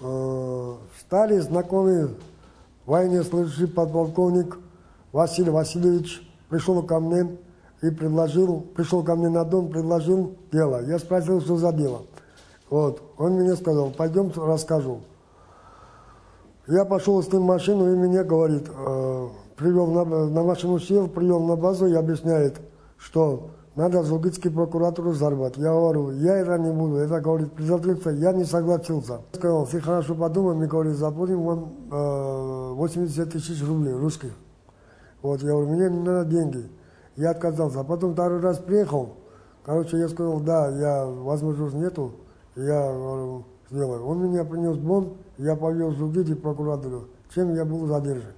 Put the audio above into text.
э, стали знакомы войне служащий подполковник Василий Васильевич пришел ко мне и предложил, пришел ко мне на дом, предложил дело. Я спросил, что за дело. Вот. Он мне сказал, пойдем расскажу. Я пошел с ним в машину, и мне говорит, э, привел на, на машину сел, привел на базу и объясняет, что надо Зулгитский прокуратуру взорвать. Я говорю, я это не буду. Это, говорит, предательство, я не согласился. Сказал, ты хорошо подумай, мне, говорит, заплатим вам э, 80 тысяч рублей русских. Вот, я говорю, мне не надо деньги. Я отказался. А потом второй раз приехал. Короче, я сказал, да, я, возможности нету. Я говорю, сделаю. Он меня принес бомб, я повез в Зулгите прокуратуру. Чем я был задержан.